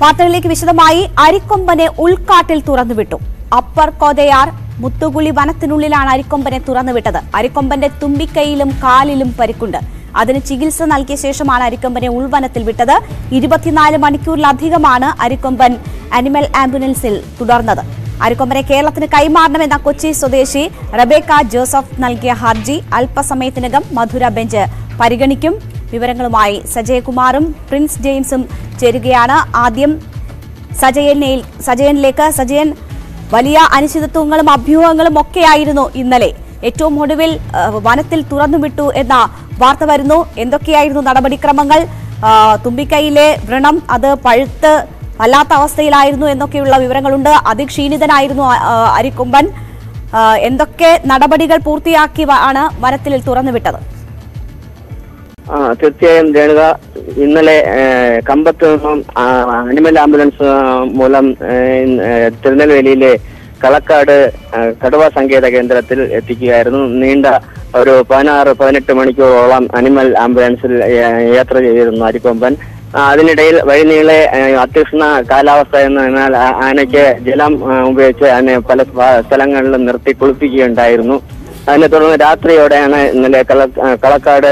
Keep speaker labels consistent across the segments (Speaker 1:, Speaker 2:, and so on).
Speaker 1: വാർത്തകളിലേക്ക് വിശദമായി അരിക്കൊമ്പനെ ഉൾക്കാട്ടിൽ തുറന്നുവിട്ടു. അപ്പർ കോതയാർ മുത്തുകുളി വനത്തിനുള്ളിലാണ് അരിക്കൊമ്പനെ തുറന്നുവിട്ടത്. അരിക്കൊമ്പന്റെ തുമ്പിക്കൈയിലും കാലിലും പരിക്കുണ്ട്. അതിന് ചികിത്സ നൽകിയ ശേഷമാണ് അരിക്കൊമ്പനെ ഉൾവനത്തിൽ വിട്ടത്. ഇരുപത്തിനാല് മണിക്കൂറിലധികമാണ് അരിക്കൊമ്പൻ അനിമൽ ആംബുലൻസിൽ തുടർന്നത്. അരിക്കൊമ്പനെ കേരളത്തിന് കൈമാറണമെന്ന കൊച്ചി സ്വദേശി റബേക്ക ജോസഫ് നൽകിയ ഹർജി അല്പസമയത്തിനകം മധുര ബെഞ്ച് പരിഗണിക്കും. വിവരങ്ങളുമായി സജയകുമാറും പ്രിൻസ് ജെയിംസും ചേരുകയാണ്. ആദ്യം സജയനെ സജയനിലേക്ക്. സജയൻ വലിയ അനിശ്ചിതത്വങ്ങളും അഭ്യൂഹങ്ങളും ഒക്കെയായിരുന്നു ഇന്നലെ. ഏറ്റവും ഒടുവിൽ വനത്തിൽ തുറന്നുവിട്ടു എന്ന വാർത്ത വരുന്നു. എന്തൊക്കെയായിരുന്നു നടപടിക്രമങ്ങൾ? തുമ്പിക്കൈയിലെ വ്രണം അത് പഴുത്ത് വല്ലാത്ത അവസ്ഥയിലായിരുന്നു എന്നൊക്കെയുള്ള വിവരങ്ങളുണ്ട്. അതിക്ഷീണിതനായിരുന്നു അരിക്കൊമ്പൻ. എന്തൊക്കെ നടപടികൾ പൂർത്തിയാക്കി ആണ് വനത്തിൽ തുറന്നുവിട്ടത്
Speaker 2: ആ തീർച്ചയായും രേണുക ഇന്നലെ കമ്പത്ത് നിന്നും അനിമൽ ആംബുലൻസ് മൂലം തിരുനെൽവേലിയിലെ കളക്കാട് കടുവ സങ്കേത കേന്ദ്രത്തിൽ എത്തിക്കുകയായിരുന്നു. നീണ്ട ഒരു പതിനാറ് പതിനെട്ട് മണിക്കൂറോളം അനിമൽ ആംബുലൻസിൽ യാത്ര ചെയ്തിരുന്നു അരിക്കൊമ്പൻ. അതിനിടയിൽ വഴിനീളെ അത്യുഷ്ണ കാലാവസ്ഥ എന്നതിനാൽ ആനയ്ക്ക് ജലം ഉപയോഗിച്ച് ആനയെ പല സ്ഥലങ്ങളിലും നിർത്തി കുളിപ്പിക്കുകയുണ്ടായിരുന്നു. അതിനെ തുടർന്ന് രാത്രിയോടെയാണ് ഇന്നലെ കള കളക്കാട്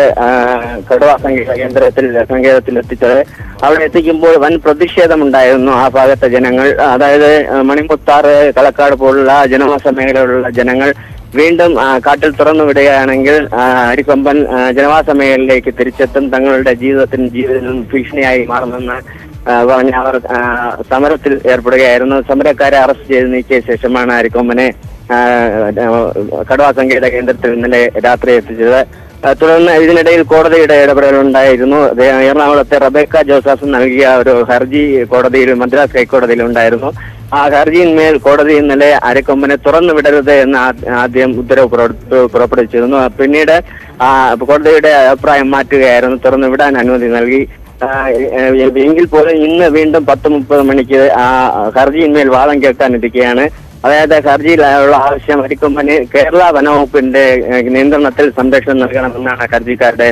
Speaker 2: കടുവ സംഗീത കേന്ദ്രത്തിൽ സങ്കേതത്തിൽ എത്തിച്ചത്. അവിടെ എത്തിക്കുമ്പോൾ വൻ പ്രതിഷേധമുണ്ടായിരുന്നു ആ ഭാഗത്തെ ജനങ്ങൾ. അതായത് മണിമുത്താറ് കളക്കാട് പോലുള്ള ജനവാസ മേഖലയിലുള്ള ജനങ്ങൾ വീണ്ടും കാട്ടിൽ തുറന്നു വിടുകയാണെങ്കിൽ അരിക്കൊമ്പൻ ജനവാസ മേഖലയിലേക്ക് തിരിച്ചെത്തും. തങ്ങളുടെ ജീവിതത്തിനും ജീവിതത്തിനും ഭീഷണിയായി മാറുമെന്ന് പറഞ്ഞ് അവർ സമരത്തിൽ ഏർപ്പെടുകയായിരുന്നു. സമരക്കാരെ അറസ്റ്റ് ചെയ്ത് നീക്കിയ ശേഷമാണ് അരിക്കൊമ്പനെ കടുവ സംഗീത കേന്ദ്രത്തിൽ ഇന്നലെ രാത്രി എത്തിച്ചത്. തുടർന്ന് ഇതിനിടയിൽ കോടതിയുടെ ഇടപെടലുണ്ടായിരുന്നു. എറണാകുളത്തെ റബേക്ക ജോസഫ് നൽകിയ ഒരു ഹർജി കോടതിയിൽ മദ്രാസ് ഹൈക്കോടതിയിൽ ഉണ്ടായിരുന്നു. ആ ഹർജിയിന്മേൽ കോടതി ഇന്നലെ അരക്കൊമ്പനെ തുറന്നു വിടരുത് എന്ന് ആദ്യം ഉത്തരവ് പുറപ്പെടു- പുറപ്പെടുവിച്ചിരുന്നു. പിന്നീട് ആ കോടതിയുടെ അഭിപ്രായം മാറ്റുകയായിരുന്നു. തുറന്നു വിടാൻ അനുമതി നൽകി. എങ്കിൽ പോലും ഇന്ന് വീണ്ടും പത്ത് മുപ്പത് മണിക്ക് ആ ഹർജിയിന്മേൽ വാദം കേൾക്കാൻ ഇരിക്കുകയാണ് അതായത് ഹർജിയിലുള്ള ആവശ്യം അരിക്കൊമ്പന് കേരള വനവകുപ്പിന്റെ നിയന്ത്രണത്തിൽ സംരക്ഷണം നൽകണമെന്നാണ് ഹർജിക്കാരുടെ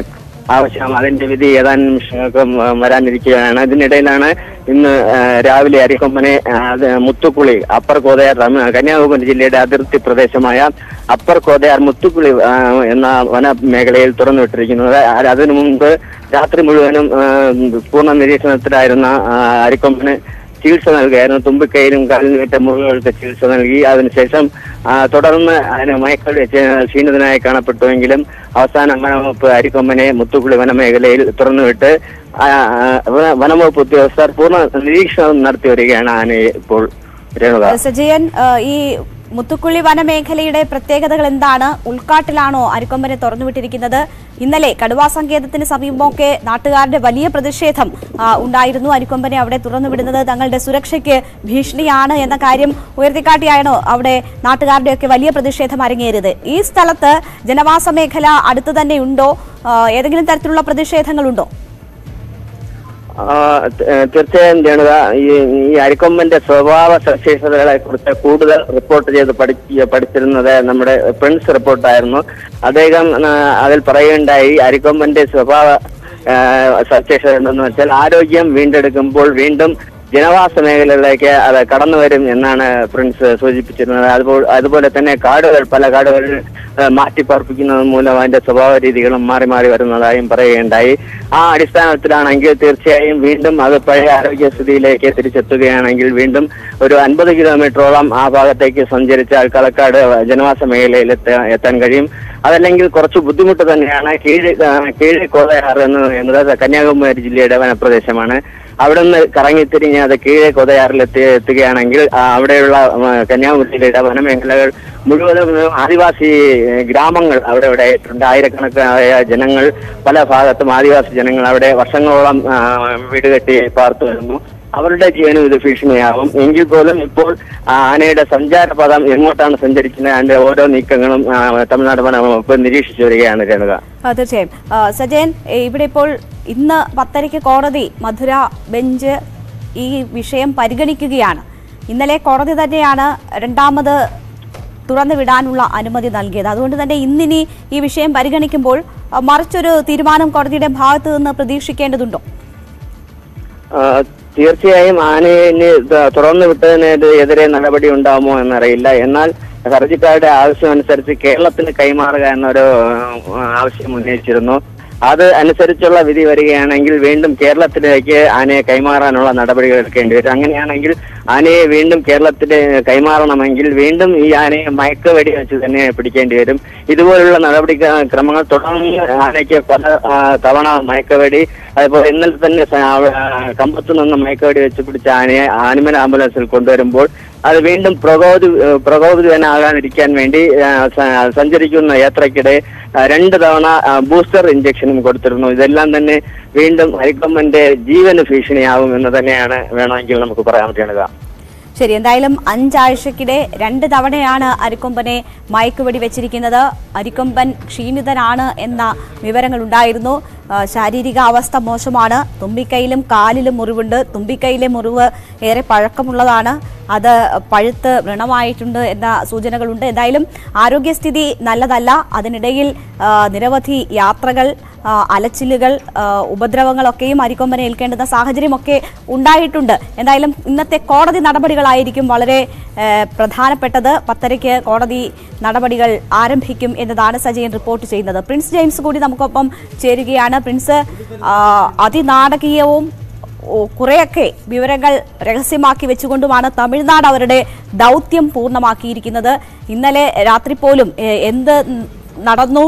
Speaker 2: ആവശ്യം. അതിന്റെ വിധി ഏതാനും നിമിഷങ്ങൾക്കും വരാനിരിക്കുകയാണ്. ഇതിനിടയിലാണ് ഇന്ന് രാവിലെ അരിക്കൊമ്പനെ മുത്തുക്കുളി അപ്പർ കോതയാർ കന്യാകുമാരി ജില്ലയുടെ അതിർത്തി പ്രദേശമായ അപ്പർ കോതയാർ മുത്തുക്കുളി എന്ന വന മേഖലയിൽ തുറന്നുവിട്ടിരിക്കുന്നത് അതിനു മുമ്പ് രാത്രി മുഴുവനും പൂർണ നിരീക്ഷണത്തിലായിരുന്ന അരിക്കൊമ്പന് ചികിത്സ നൽകുകയായിരുന്നു. തുമ്പിക്കൈയിലും കാലിനും ഏറ്റ മുറിവുകൾക്ക് ചികിത്സ നൽകി. അതിനുശേഷം തുടർന്ന് അതിന് മയക്കൽ വെച്ച് ക്ഷീണിതനായി കാണപ്പെട്ടുവെങ്കിലും അവസാനം വനംവകുപ്പ് അരിക്കൊമ്പനെ മുത്തുക്കുളി വനമേഖലയിൽ തുറന്നുവിട്ട് വനംവകുപ്പ് ഉദ്യോഗസ്ഥർ പൂർണ നിരീക്ഷണം നടത്തി വരികയാണ് ആനയെ ഇപ്പോൾ രേണുക.
Speaker 1: സജയൻ ഈ മുത്തുക്കുളി വനമേഖലയുടെ പ്രത്യേകതകൾ എന്താണ്? ഉൾക്കാട്ടിലാണോ അരിക്കൊമ്പനെ തുറന്നുവിട്ടിരിക്കുന്നത്? ഇന്നലെ കടുവാ സങ്കേതത്തിന് സമീപമൊക്കെ നാട്ടുകാരുടെ വലിയ പ്രതിഷേധം ഉണ്ടായിരുന്നു. അരിക്കൊമ്പനെ അവിടെ തുറന്നുവിടുന്നത് തങ്ങളുടെ സുരക്ഷയ്ക്ക് ഭീഷണിയാണ് എന്ന കാര്യം ഉയർത്തിക്കാട്ടിയാണോ അവിടെ നാട്ടുകാരുടെയൊക്കെ വലിയ പ്രതിഷേധം അരങ്ങേറിയത്? ഈ സ്ഥലത്ത് ജനവാസ മേഖല അടുത്ത് തന്നെ ഉണ്ടോ? ഏതെങ്കിലും തരത്തിലുള്ള പ്രതിഷേധങ്ങളുണ്ടോ?
Speaker 2: തീർച്ചയായും ജനത ഈ അരിക്കൊമ്പന്റെ സ്വഭാവ സവിശേഷതകളെ കുറിച്ച് കൂടുതൽ റിപ്പോർട്ട് ചെയ്ത് പഠിക്ക പഠിച്ചിരുന്നത് നമ്മുടെ പ്രിൻസ് റിപ്പോർട്ടായിരുന്നു അദ്ദേഹം അതിൽ പറയുകയുണ്ടായി അരിക്കൊമ്പന്റെ സ്വഭാവ സവിശേഷത എന്തെന്ന് വെച്ചാൽ ആരോഗ്യം വീണ്ടെടുക്കുമ്പോൾ വീണ്ടും ജനവാസ മേഖലകളിലേക്ക് അത് കടന്നു വരും എന്നാണ് പ്രിൻസ് സൂചിപ്പിച്ചിരുന്നത്. അതുപോലെ അതുപോലെ തന്നെ കാടുകൾ പല കാടുകൾ മാറ്റിപ്പാർപ്പിക്കുന്നത് മൂലം അതിന്റെ സ്വഭാവ രീതികളും മാറി മാറി വരുന്നതായും പറയുകയുണ്ടായി. ആ അടിസ്ഥാനത്തിലാണെങ്കിൽ തീർച്ചയായും വീണ്ടും അത് പഴയ ആരോഗ്യസ്ഥിതിയിലേക്ക് തിരിച്ചെത്തുകയാണെങ്കിൽ വീണ്ടും ഒരു അൻപത് കിലോമീറ്ററോളം ആ ഭാഗത്തേക്ക് സഞ്ചരിച്ചാൽ കളക്കാട് ജനവാസ മേഖലയിൽ എത്താൻ കഴിയും. അതല്ലെങ്കിൽ കുറച്ച് ബുദ്ധിമുട്ട് തന്നെയാണ് കീഴ് കീഴ് കോതയാർ എന്ന് പറയുന്നത്. കന്യാകുമാരി ജില്ലയുടെ വനപ്രദേശമാണ്. അവിടെ നിന്ന് കറങ്ങിത്തിരിഞ്ഞ് അത് കീഴെ കൊതയാറിൽ എത്തി എത്തുകയാണെങ്കിൽ അവിടെയുള്ള ആ, കന്യാകുമാരി ജില്ലയുടെ വനമേഖലകൾ മുഴുവനും ആദിവാസി ഗ്രാമങ്ങൾ അവിടെ ഇവിടെ ആയിട്ടുണ്ട്. ആയിരക്കണക്കായ ജനങ്ങൾ പല ഭാഗത്തും ആദിവാസി ജനങ്ങൾ അവിടെ വർഷങ്ങളോളം വീട് കെട്ടി പാർത്തു വരുന്നു. അവരുടെ ജീവനും ഇത് ഭീഷണിയാവും എങ്കിൽ പോലും ഇപ്പോൾ ആനയുടെ സഞ്ചാരപഥം എങ്ങോട്ടാണ് സഞ്ചരിക്കുന്നത്? അതിന്റെ ഓരോ നീക്കങ്ങളും തമിഴ്നാട് തമിഴ്നാട് വനവകുപ്പ് നിരീക്ഷിച്ചു വരികയാണ് രേണുക.
Speaker 1: തീർച്ചയായും. സജയൻ ഇവിടെ ഇപ്പോൾ ഇന്ന് പത്തരയ്ക്ക് കോടതി മധുര ബെഞ്ച് ഈ വിഷയം പരിഗണിക്കുകയാണ്. ഇന്നലെ കോടതി തന്നെയാണ് രണ്ടാമത് തുറന്നു വിടാനുള്ള അനുമതി നൽകിയത്. അതുകൊണ്ട് തന്നെ ഇന്നിനി ഈ വിഷയം പരിഗണിക്കുമ്പോൾ മറിച്ചൊരു തീരുമാനം കോടതിയുടെ ഭാഗത്ത് നിന്ന് പ്രതീക്ഷിക്കേണ്ടതുണ്ടോ?
Speaker 2: തീർച്ചയായും ആനയെ തുറന്നു വിട്ടതിനെതിരെ നടപടി ഉണ്ടാകുമോ എന്നറിയില്ല. എന്നാൽ ഹർജിക്കാരുടെ ആവശ്യം അനുസരിച്ച് കേരളത്തിന് കൈമാറുക എന്നൊരു ആവശ്യം ഉന്നയിച്ചിരുന്നു. അത് അനുസരിച്ചുള്ള വിധി വരികയാണെങ്കിൽ വീണ്ടും കേരളത്തിലേക്ക് ആനയെ കൈമാറാനുള്ള നടപടികൾ എടുക്കേണ്ടി വരും. അങ്ങനെയാണെങ്കിൽ ആനയെ വീണ്ടും കേരളത്തിന് കൈമാറണമെങ്കിൽ വീണ്ടും ഈ ആനയെ മയക്കുവെടി വെച്ച് തന്നെ പിടിക്കേണ്ടി വരും. ഇതുപോലുള്ള നടപടി ക്രമങ്ങൾ തുടർന്ന് ആനയ്ക്ക് പല തവണ മയക്കുവെടി അതുപോലെ ഇന്നലെ തന്നെ കമ്പത്ത് നിന്ന് മയക്കുവെടി വെച്ച് പിടിച്ച ആനയെ ആനിമൽ ആംബുലൻസിൽ കൊണ്ടുവരുമ്പോൾ അത് വീണ്ടും പ്രകോപി പ്രകോപിതനാകാതിരിക്കാൻ വേണ്ടി സഞ്ചരിക്കുന്ന യാത്രക്കിടെ രണ്ട് തവണ ബൂസ്റ്റർ ഇഞ്ചക്ഷനും കൊടുത്തിരുന്നു. ഇതെല്ലാം തന്നെ വീണ്ടും ഹരിക്കമ്മന്റെ ജീവന് ഭീഷണിയാവും എന്ന് തന്നെയാണ് വേണമെങ്കിൽ നമുക്ക് പറയാൻ പറ്റുന്നത്.
Speaker 1: ശരി എന്തായാലും അഞ്ചാഴ്ചക്കിടെ രണ്ട് തവണയാണ് അരിക്കൊമ്പനെ മയക്കുവെടി വെച്ചിരിക്കുന്നത്. അരിക്കൊമ്പൻ ക്ഷീണിതനാണ് എന്ന വിവരങ്ങൾ ഉണ്ടായിരുന്നു ആ, ശാരീരിക അവസ്ഥ മോശമാണ്. തുമ്പിക്കൈയിലും കാലിലും മുറിവുണ്ട്. തുമ്പിക്കൈയിലെ മുറിവ് ഏറെ പഴക്കമുള്ളതാണ്. അത് പഴുത്ത് വ്രണമായിട്ടുണ്ട് എന്ന സൂചനകളുണ്ട്. എന്തായാലും ആരോഗ്യസ്ഥിതി നല്ലതല്ല. അതിനിടയിൽ നിരവധി യാത്രകൾ അലച്ചിലുകൾ ഉപദ്രവങ്ങളൊക്കെയും അരിക്കൊമ്പനെ ഏൽക്കേണ്ടുന്ന സാഹചര്യമൊക്കെ ഉണ്ടായിട്ടുണ്ട്. എന്തായാലും ഇന്നത്തെ കോടതി നടപടികളായിരിക്കും വളരെ പ്രധാനപ്പെട്ടത്. പത്തരയ്ക്ക് കോടതി നടപടികൾ ആരംഭിക്കും എന്നതാണ് സജയൻ റിപ്പോർട്ട് ചെയ്യുന്നത്. പ്രിൻസ് ജെയിംസ് കൂടി നമുക്കൊപ്പം ചേരുകയാണ്. പ്രിൻസ് ആ, അതിനാടകീയവും കുറെയൊക്കെ വിവരങ്ങൾ രഹസ്യമാക്കി വെച്ചുകൊണ്ടുമാണ് തമിഴ്നാട് അവരുടെ ദൗത്യം പൂർണമാക്കിയിരിക്കുന്നത്. ഇന്നലെ രാത്രി പോലും എന്ത് നടന്നു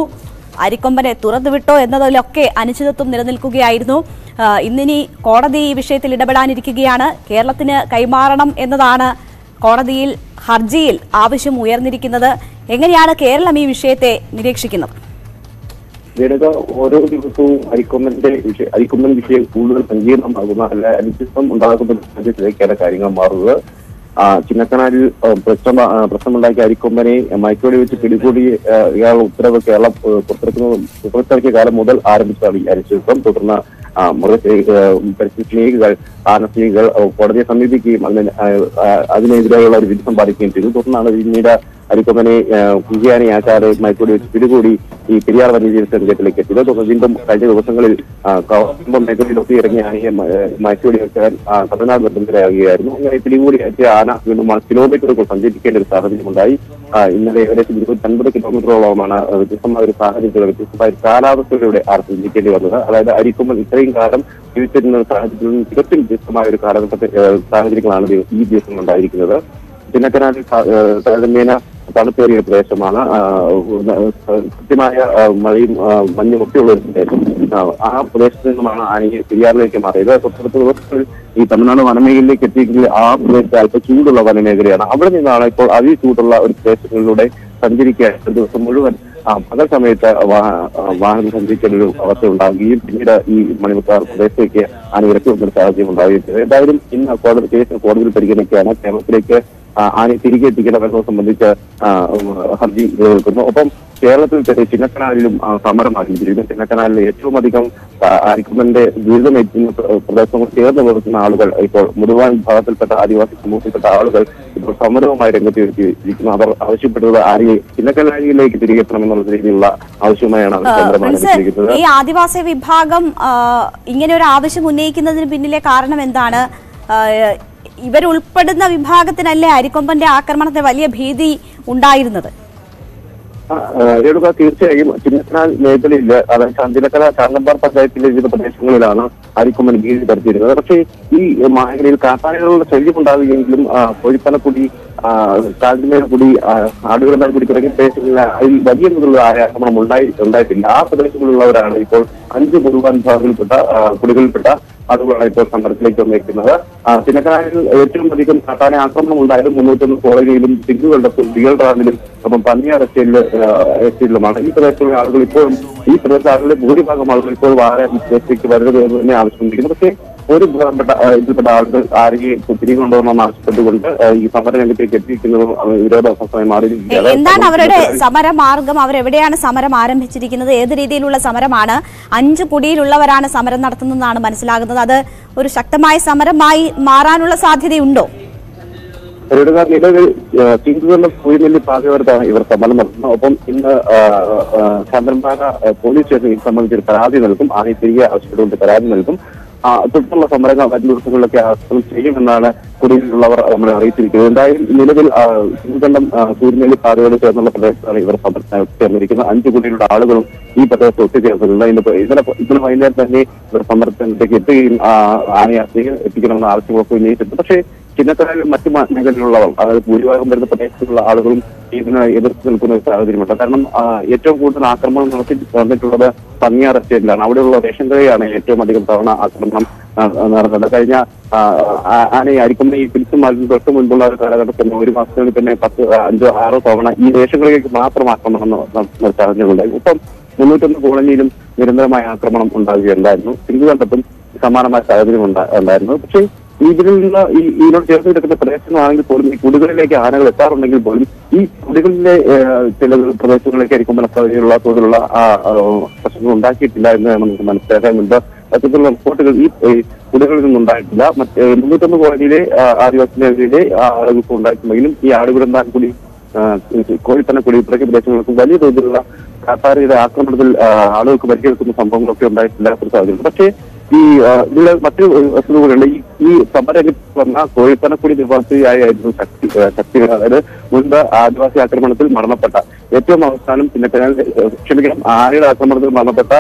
Speaker 1: അരിക്കൊമ്പനെ തുറന്നുവിട്ടോ എന്നതിലൊക്കെ അനിശ്ചിതത്വം നിലനിൽക്കുകയായിരുന്നു. ഇന്നിനി കോടതി ഈ വിഷയത്തിൽ ഇടപെടാനിരിക്കുകയാണ്. കേരളത്തിന് കൈമാറണം എന്നതാണ് കോടതിയിൽ ഹർജിയിൽ ആവശ്യം ഉയർന്നിരിക്കുന്നത്. എങ്ങനെയാണ് കേരളം ഈ വിഷയത്തെ നിരീക്ഷിക്കുന്നത്?
Speaker 3: ജനത ഓരോ ദിവസവും അരിക്കൊമ്പന്റെ വിഷയം അരിക്കൊമ്പൻ വിഷയം കൂടുതൽ സങ്കീർണമാകുന്ന അല്ല അനിശ്ചിതം ഉണ്ടാകുന്ന സാഹചര്യത്തിലേക്കാണ് കാര്യങ്ങൾ മാറുന്നത് ആ, ചിന്നക്കനാലിൽ പ്രശ്നം പ്രശ്നമുണ്ടാക്കിയ അരിക്കൊമ്പനെ മയക്കോടി വെച്ച് പിടികൂടി ഇയാളുടെ ഉത്തരവ് കേരളം ആ, പുറത്തിറക്കുന്നത് പുറത്തിറക്കിയ കാലം മുതൽ ആരംഭിച്ചതാണ് ഈ അനിശ്ചിതത്വം തുടർന്ന് ആ, മൃഗ ആ, പരിസ്ഥിതി സ്നേഹികൾ ആനസ്നേഹികൾ ആ, കോടതിയെ സമീപിക്കുകയും അതിന് അതിനെതിരെയുള്ള ഒരു വിധി സമ്പാദിക്കുകയും ചെയ്തു. തുടർന്നാണ് പിന്നീട് അരിക്കൊമ്പനെ കുഴിയാനയാക്കാതെ മയക്കൂടി വെച്ച് പിടികൂടി ഈ പെരിയാർ വന്യജീവി സങ്കേതത്തിലേക്ക് എത്തിയത്. തുടർന്ന് വീണ്ടും കഴിഞ്ഞ ദിവസങ്ങളിൽ ആ, കവമ്പം മേഖലയിലൊക്കെ ഇറങ്ങിയ ആനയെ മയക്കൂടി ആ, തമിഴ്നാട് ബന്ധത്തിലാകുകയായിരുന്നു അങ്ങനെ പിടികൂടി എത്തിയ ആന വീണ്ടും കിലോമീറ്ററുകൾ സഞ്ചരിക്കേണ്ട ഒരു സാഹചര്യമുണ്ടായി. ഇന്നലെ ഏകദേശം ഇരുപത്തി അൻപത് കിലോമീറ്ററോളമാണ് വ്യത്യസ്തമായ ഒരു സാഹചര്യത്തിൽ വ്യത്യസ്തമായ കാലാവസ്ഥയിലൂടെ ആർ സഞ്ചരിക്കേണ്ടി വന്നത്. അതായത് അരിക്കൊമ്പൻ ഇത്രയും കാലം ജീവിച്ചിരുന്ന സാഹചര്യം തികച്ചും വ്യത്യസ്തമായ ഒരു കാലഘട്ടത്തെ സാഹചര്യങ്ങളാണ് ഈ ദിവസം ഉണ്ടായിരിക്കുന്നത്. ചിന്നക്കനാലിൽ താരതമ്യേന തണുപ്പേറിയ പ്രദേശമാണ്. കൃത്യമായ മഴയും മഞ്ഞും ഒക്കെയുള്ള ഒരു പ്രദേശം. ആ, പ്രദേശത്ത് നിന്നുമാണ് ആനയെ പെരിയാറിലേക്ക് മാറിയത്. തൊട്ടടുത്ത ദിവസത്തിൽ ഈ തമിഴ്നാട് വനമേഖലയിലേക്ക് എത്തിയെങ്കിൽ ആ പ്രദേശത്ത് അല്പം ചൂടുള്ള വനമേഖലയാണ്. അവിടെ നിന്നാണ് ഇപ്പോൾ അതി ചൂടുള്ള ഒരു പ്രദേശങ്ങളിലൂടെ സഞ്ചരിക്കാൻ ദിവസം മുഴുവൻ പകൽ സമയത്ത് വാഹനം സഞ്ചരിക്കേണ്ട ഒരു അവസ്ഥ ഉണ്ടാവുകയും പിന്നീട് ഈ മണിമുത്താർ പ്രദേശത്തേക്ക് ഇറക്കി വെക്കുന്ന സാഹചര്യം ഉണ്ടാവുകയും ചെയ്തു. എന്തായാലും ഇന്ന് കോടതി കേസ് കോടതിയിൽ പരിഗണിക്കുകയാണ്. കേരളത്തിലേക്ക് ആ, ആനയെ തിരികെ എത്തിക്കണമെന്നത് സംബന്ധിച്ച് ഹർജി നിലനിൽക്കുന്നു. ഒപ്പം കേരളത്തിൽ തന്നെ ചിന്നക്കനാലിലും സമരം ആരംഭിച്ചിരിക്കുന്നു ചിന്നക്കനാലിൽ ഏറ്റവും അധികം അരിക്കുമന്റെ ദുരിതമേറ്റുന്ന പ്ര- പ്രദേശങ്ങൾ ചേർന്ന് നിൽക്കുന്ന ആളുകൾ ഇപ്പോൾ മുടുവാൻ വിഭാഗത്തിൽപ്പെട്ട ആദിവാസി സമൂഹത്തിൽപ്പെട്ട ആളുകൾ ഇപ്പോൾ സമരവുമായി രംഗത്തിരിക്കുന്നു അവർ ആവശ്യപ്പെട്ടത് ആരെ ചിന്നക്കനാലിയിലേക്ക് തിരികെ എത്തണമെന്നുള്ള രീതിയിലുള്ള ആവശ്യമായാണ് സമരം ആരംഭിച്ചിരിക്കുന്നത്
Speaker 1: ഈ ആദിവാസി വിഭാഗം ഇങ്ങനെ ഒരു ആവശ്യം ഉന്നയിക്കുന്നതിന് പിന്നിലെ കാരണം എന്താണ്? ഇവരുൾപ്പെടുന്ന വിഭാഗത്തിനല്ലേ അരിക്കൊമ്പന്റെ ആക്രമണത്തെ വലിയ ഭീതി ഉണ്ടായിരുന്നത്?
Speaker 3: തീർച്ചയായും. ചിന്നക്കനാൽ മേഖലയിൽ അതായത് ചന്ദിലക്കല ചാന്തമ്പാർ പഞ്ചായത്തിലെ വിവിധ പ്രദേശങ്ങളിലാണ് അരിക്കൊമ്പൻ ഭീതി പരത്തിയിരുന്നത് പക്ഷേ ഈ മേഖലയിൽ കാട്ടാനകളുടെ ശല്യം ഉണ്ടാവുകയെങ്കിലും കോഴിപ്പനക്കുടി ആ, കൂടി ആ, കൂടി തുടങ്ങിയ പ്രദേശങ്ങളിൽ അതിൽ വലിയ തോതിലുള്ള ആക്രമണം ഉണ്ടായി ഉണ്ടായിട്ടില്ല. ആ പ്രദേശങ്ങളിലുള്ളവരാണ് ഇപ്പോൾ അഞ്ച് കുടുംബ വിഭാഗത്തിൽപ്പെട്ട കുടികളിൽപ്പെട്ട ആളുകളാണ് ഇപ്പോൾ സമരത്തിലേക്ക് വന്നിരിക്കുന്നത്. ആ, ചിന്നക്കനാലിൽ ഏറ്റവും അധികം കാട്ടാന ആക്രമണം ഉണ്ടായത് മുന്നൂറ്റൊന്ന് കോളനിയിലും സിംഗുകളുടെ ബിയൽ ഡാമിലും ഒപ്പം പന്നിയാർ എസ്റ്റേറ്റിൽ എസ്റ്റേറ്റിലുമാണ്. ഈ പ്രദേശത്തുള്ള ആളുകൾ ഇപ്പോഴും ഈ പ്രദേശത്തെ ആളുകളുടെ ഭൂരിഭാഗം ആളുകൾ ഇപ്പോൾ വളരെ പ്രദേശത്തേക്ക് വരരുത് എന്ന് തന്നെ ആവശ്യപ്പെട്ടിരിക്കുന്നു പക്ഷേ ഒരു ബന്ധപ്പെട്ട ഇതിൽപ്പെട്ട ആളുകൾ ആരെയും തിരികെ കൊണ്ടുവരണമെന്ന് ആവശ്യപ്പെട്ടുകൊണ്ട് ഈ സമര രംഗത്തേക്ക് എത്തിയിരിക്കുന്നതും വിരോധാഭാസമായി മാറിയിരിക്കുകയാണ്
Speaker 1: എന്താണ് അവരുടെ സമരമാർഗം? അവരെവിടെയാണ് സമരം ആരംഭിച്ചിരിക്കുന്നത്? ഏത് രീതിയിലുള്ള സമരമാണ്? അഞ്ചു കുടിയിലുള്ളവരാണ് സമരം നടത്തുന്നതെന്നാണ് മനസ്സിലാകുന്നത്. അത് ഒരു ശക്തമായ സമരമായി മാറാനുള്ള സാധ്യതയുണ്ടോ?
Speaker 3: അവരുടെ നിലവിൽ പാതയോരത്താണ് ഇവർ സമരം നടത്തുന്നത്. ഒപ്പം ഇന്ന് ചന്ദ്രൻപാറ പോലീസ് സ്റ്റേഷനിൽ ഇത് സംബന്ധിച്ച് ഒരു പരാതി നൽകും. ആനയെ തിരികെ ആവശ്യപ്പെട്ടുകൊണ്ട് പരാതി നൽകും. തുടർന്നുള്ള സമരങ്ങൾ വരും ദിവസങ്ങളിലൊക്കെ ആസൂത്രണം ചെയ്യുമെന്നാണ് കുടിയിലുള്ളവർ നമ്മളെ അറിയിച്ചിരിക്കുന്നത്. എന്തായാലും നിലവിൽ ആ, സൂര്യനെല്ലി പാതയോട് ചേർന്നുള്ള പ്രദേശത്താണ് ഇവർ സമരത്തിന് ചേർന്നിരിക്കുന്നത്. അഞ്ച് കുടിയിലുള്ള ആളുകളും ഈ പ്രദേശത്ത് ഒത്തുചേർന്നിട്ടുണ്ട്. ഇന്ന് ഇന്നലെ ഇന്നലെ വൈകുന്നേരം തന്നെ ഇവർ സമരത്തിലേക്ക് എത്തുകയും ആനയാത്രയിൽ എത്തിക്കണമെന്ന ആവശ്യമൊക്കെ ഉന്നയിച്ചിട്ടുണ്ട്. പക്ഷേ ചിന്നക്കടയിലും മറ്റു മേഖലയിലുള്ളവർ അതായത് ഭൂരിഭാഗം വരുന്ന പ്രദേശത്തുള്ള ആളുകളും ഇതിനെ എതിർത്ത് നിൽക്കുന്ന ഒരു സാഹചര്യമുണ്ട്. കാരണം ഏറ്റവും കൂടുതൽ ആക്രമണം നടത്തി നടന്നിട്ടുള്ളത് പന്നിയാർ എസ്റ്റേറ്റിലാണ് അവിടെയുള്ള റേഷൻ കടയാണ് ഏറ്റവും അധികം തവണ ആക്രമണം നടന്നത്. കഴിഞ്ഞ ആനയെ അരിക്കുന്ന ഈ പിടിച്ചു മാറ്റുന്ന തൊട്ട് മുൻപുള്ള ഒരു കാലഘട്ടത്തിൽ ഒരു മാസത്തിൽ തന്നെ പത്ത് അഞ്ചോ ആറോ തവണ ഈ റേഷൻ കടയിലേക്ക് മാത്രം ആക്രമണം നടത്തുന്ന സാഹചര്യമുണ്ടായി ഇപ്പം മുന്നൂറ്റൊന്ന് കോളനിയിലും നിരന്തരമായ ആക്രമണം ഉണ്ടാകുകയുണ്ടായിരുന്നു തിരുവനന്തപുരത്തും സമാനമായ സാഹചര്യം ഉണ്ടാ- ഉണ്ടായിരുന്നു. പക്ഷേ നിന്ന് ഈ ഇതിനോട് ചേർത്ത് കിടക്കുന്ന പ്രദേശങ്ങളാണെങ്കിൽ പോലും ഈ കുടികളിലേക്ക് ആനകൾ എത്താറുണ്ടെങ്കിൽ പോലും ഈ കുടികളിലെ ചില പ്രദേശങ്ങളിലേക്ക് ആയിരിക്കും സാഹചര്യമുള്ള തോതിലുള്ള ആ, പ്രശ്നങ്ങൾ ഉണ്ടാക്കിയിട്ടില്ല എന്ന് നമുക്ക് മനസ്സിലാക്കാനുണ്ട് അത്തരത്തിലുള്ള റിപ്പോർട്ടുകൾ ഈ കുടികളിൽ നിന്നുണ്ടായിട്ടില്ല. മറ്റേ മുന്നൂറ്റൊന്ന് കോളനിയിലെ ആ, ആദിവാസി മേഖലയിലെ ആളുകൾക്ക് ഉണ്ടായിട്ടുണ്ടെങ്കിലും ഈ ആടുകുടന്താൻ കൂടി കോഴിത്തന കുടി ഇത്രയ്ക്ക് പ്രദേശങ്ങൾക്കും വലിയ തോതിലുള്ള കാട്ടാറിയുടെ ആക്രമണത്തിൽ ആളുകൾക്ക് പരിക്കേൽക്കുന്ന സംഭവങ്ങളൊക്കെ ഉണ്ടായിട്ടില്ലാത്തൊരു സാഹചര്യം. പക്ഷേ ഈ നിങ്ങൾ മറ്റൊരു വസ്തുത കൂടെയുണ്ട് ഈ ഈ സമരരംഗത്ത് വന്ന കോഴിത്തനക്കുടി നിവാസിയായിരുന്നു ശക്തി ശക്തികൾ. ശക്തി അതായത് മുൻപ് ആദിവാസി ആക്രമണത്തിൽ മരണപ്പെട്ട ഏറ്റവും അവസാനം പിന്നെ, ക്ഷമിക്കണം ആനയുടെ ആക്രമണത്തിൽ മരണപ്പെട്ട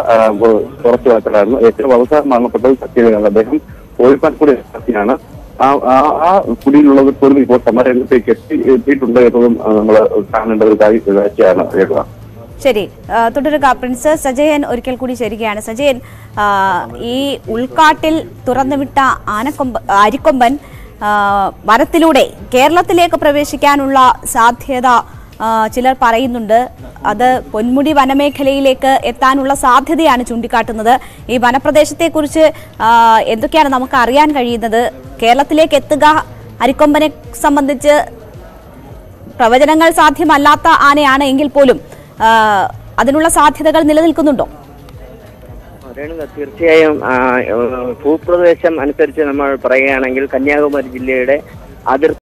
Speaker 3: കുറച്ചു വാർത്തകളായിരുന്നു ഏറ്റവും അവസാനം മരണപ്പെട്ടത് ശക്തിയാണ് അദ്ദേഹം കോഴിപ്പനക്കുടി നിവാസിയാണ് ആ ആ- ആ കുടിയിലുള്ളവർ പോലും ഇപ്പോൾ സമരരംഗത്തേക്ക് എത്തി എത്തിയിട്ടുണ്ട് എന്നതും നമ്മൾ കാണേണ്ട ഒരു കാഴ്ചയാണ്. രേഖ
Speaker 1: ശരി. തുടരുക. പ്രിൻസ് സജയൻ ഒരിക്കൽ കൂടി ചേരുകയാണ്. സജയൻ ഈ ഉൾക്കാട്ടിൽ തുറന്നുവിട്ട ആനക്കൊമ്പ അരിക്കൊമ്പൻ വരത്തിലൂടെ കേരളത്തിലേക്ക് പ്രവേശിക്കാനുള്ള സാധ്യത ചിലർ പറയുന്നുണ്ട്. അത് പൊന്മുടി വനമേഖലയിലേക്ക് എത്താനുള്ള സാധ്യതയാണ് ചൂണ്ടിക്കാട്ടുന്നത്. ഈ വനപ്രദേശത്തെക്കുറിച്ച് കുറിച്ച് എന്തൊക്കെയാണ് നമുക്ക് അറിയാൻ കഴിയുന്നത്? കേരളത്തിലേക്ക് എത്തുക അരിക്കൊമ്പനെ സംബന്ധിച്ച് പ്രവചനങ്ങൾ സാധ്യമല്ലാത്ത ആനയാണ് എങ്കിൽ പോലും അതിനുള്ള സാധ്യതകൾ നിലനിൽക്കുന്നുണ്ടോ?
Speaker 2: തീർച്ചയായും ഭൂപ്രദേശം അനുസരിച്ച് നമ്മൾ പറയുകയാണെങ്കിൽ കന്യാകുമാരി ജില്ലയുടെ അതിർത്തി